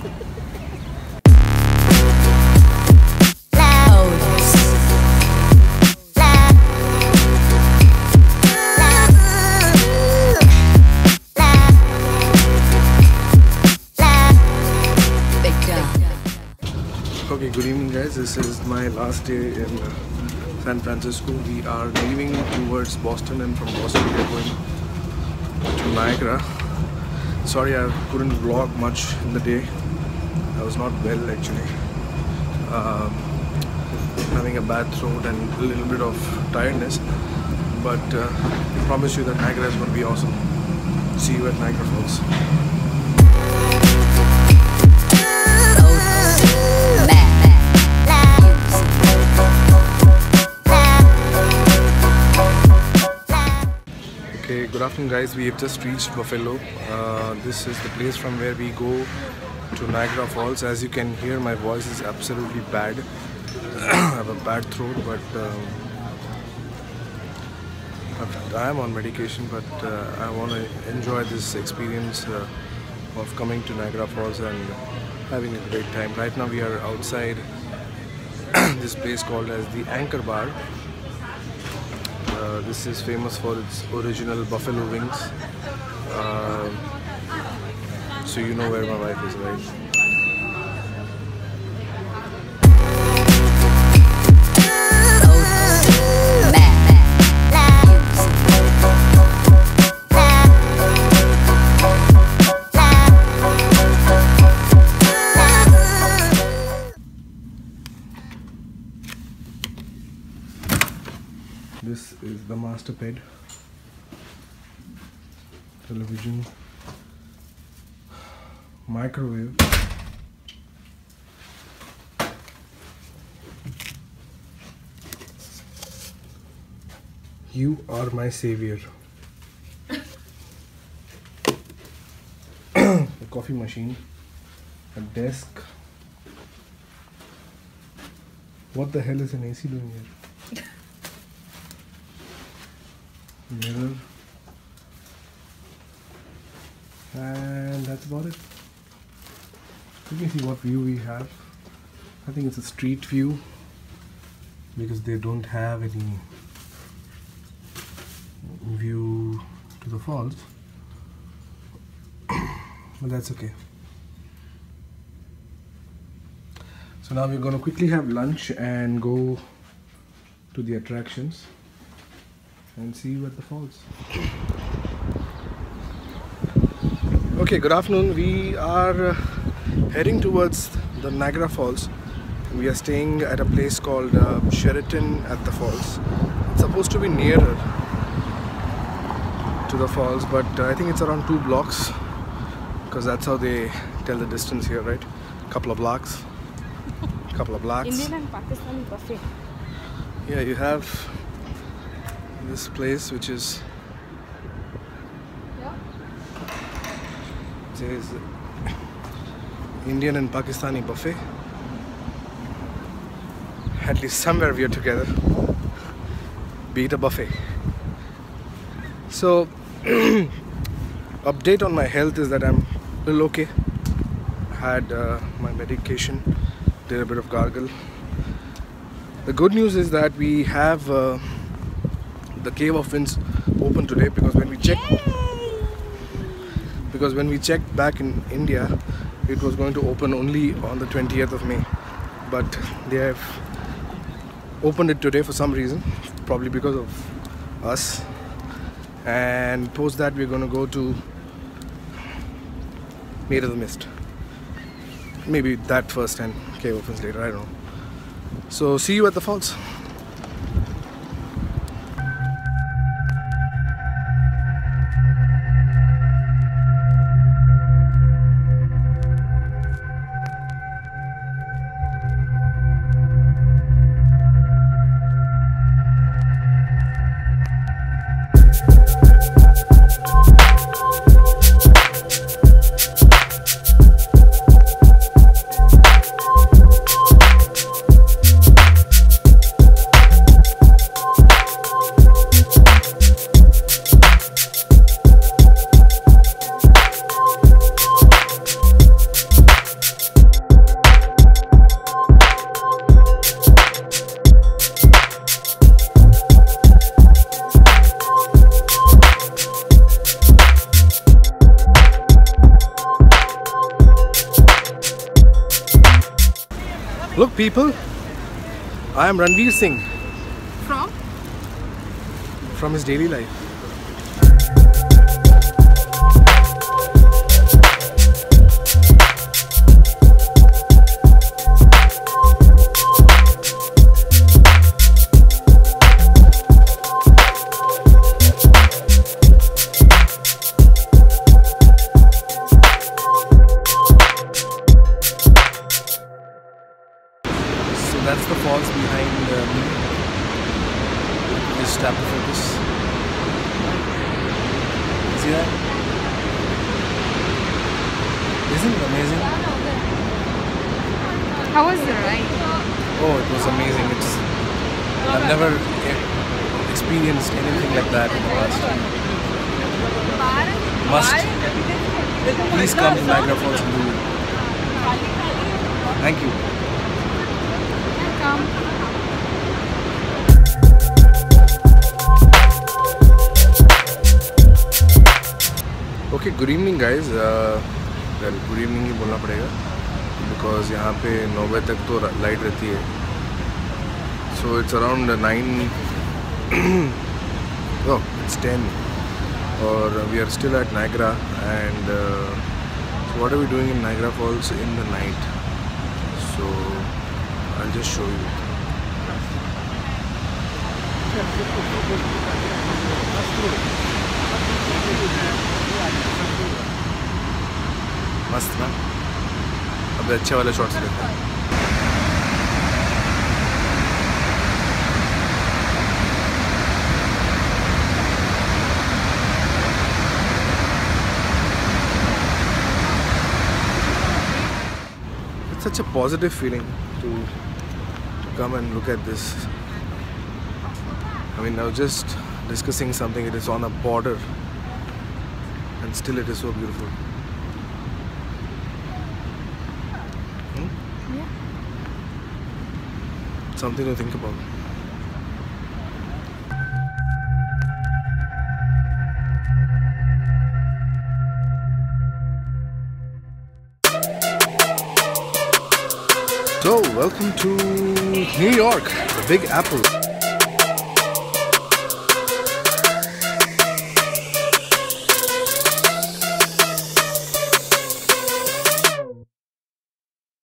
Okay, good evening guys. This is my last day in uh, San Francisco. We are leaving towards Boston and from Boston we are going to Niagara. Sorry I couldn't vlog much in the day. Was not well actually. Um, having a bad throat and a little bit of tiredness. But uh, I promise you that Niagara is going to be awesome. See you at Niagara Falls. Okay, good afternoon, guys. We have just reached Buffalo. Uh, this is the place from where we go to Niagara Falls. As you can hear, my voice is absolutely bad. I have a bad throat, but um, I've- am on medication. But uh, I want to enjoy this experience uh, of coming to Niagara Falls and having a great time. Right now, we are outside this place called as the Anchor Bar. Uh, this is famous for its original buffalo wings. So you know where my wife is, right? This is the master bed. Television. Microwave. You are my savior. a coffee machine. A desk. What the hell is an AC doing here? mirror and that's about it let me see what view we have I think it's a street view because they don't have any view to the falls but that's okay so now we're going to quickly have lunch and go to the attractions and see you at the falls. Okay, good afternoon. We are heading towards the Niagara Falls. We are staying at a place called uh, Sheraton at the falls. It's supposed to be nearer to the falls, but uh, I think it's around two blocks because that's how they tell the distance here, right? Couple of blocks, couple of blocks. Indian and Pakistani buffet. Yeah, you have this place which is says Indian and Pakistani buffet. At least somewhere we are together. Be it a buffet. So, update on my health is that I'm a little okay. Had uh, my medication, did a bit of gargle. The good news is that we have uh, the Cave of Winds open today because when we checked because when we checked back in India it was going to open only on the 20th of May. But they have opened it today for some reason probably because of us. And post that we're going to go to Maid of the Mist. Maybe that first and Cave opens later I don't know. So see you at the falls Look, people, I am Ranveer Singh From? from his daily life. Falls behind uh, me. Just tap the focus. See that? Isn't it amazing? How was the ride? Oh, it was amazing. It's I've never experienced anything like that in the past. Must. Please come to Niagara Falls and do it. Thank you. Come. Okay good evening guys well good evening ही बोलना पड़ेगा because यहाँ पे नौ बजे तक तो light रहती है। So it's around nine it's ten और we are still at Niagara and what are we doing in Niagara falls in the night so I'll just show you मस्त ना अब अच्छे वाले शॉट्स लेते हैं It's such a positive feeling to, to come and look at this. I mean, I was just discussing something, it is on a border, and still it is so beautiful. Hmm? Yeah. Something to think about. So, welcome to New York, the Big Apple.